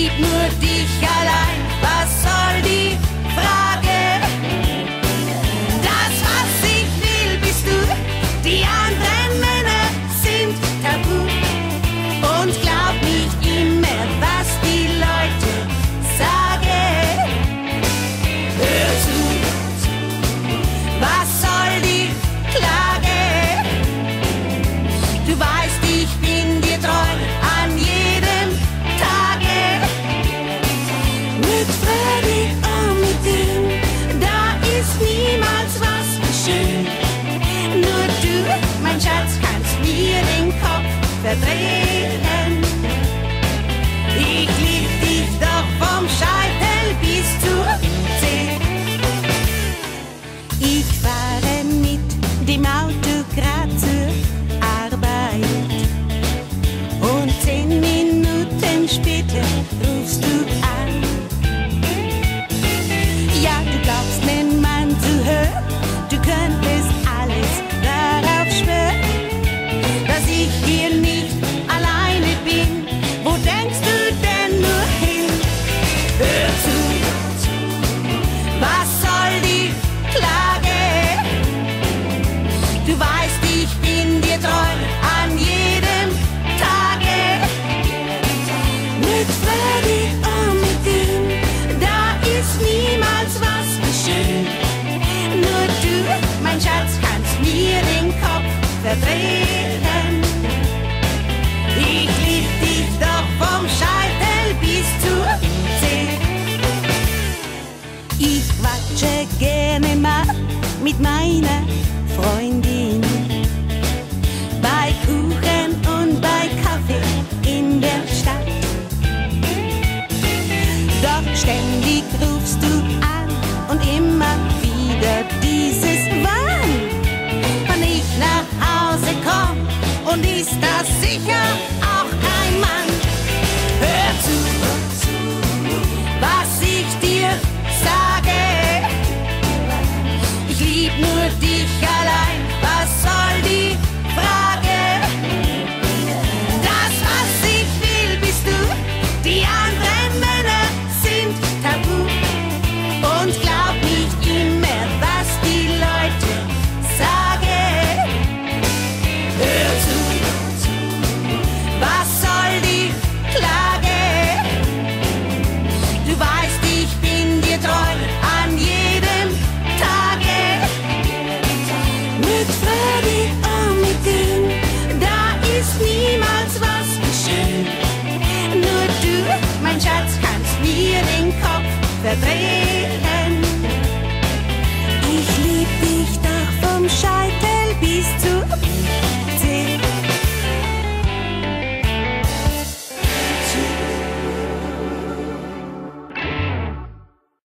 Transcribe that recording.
sieht nur dich allein. Was soll die verdrehen. Ich lieb dich doch vom Scheitel bis zur Zeh. Ich fahre mit dem Auto gerade zur Arbeit. Und zehn Minuten später rufst du an. niemals was geschehen. Nur du, mein Schatz, kannst mir den Kopf verdrehen. Ich lieb dich doch vom Scheitel bis zur zehn. Ich quatsche gerne mal mit meiner Ständig rufst du an und immer Schatz, kannst mir den Kopf verdrehen.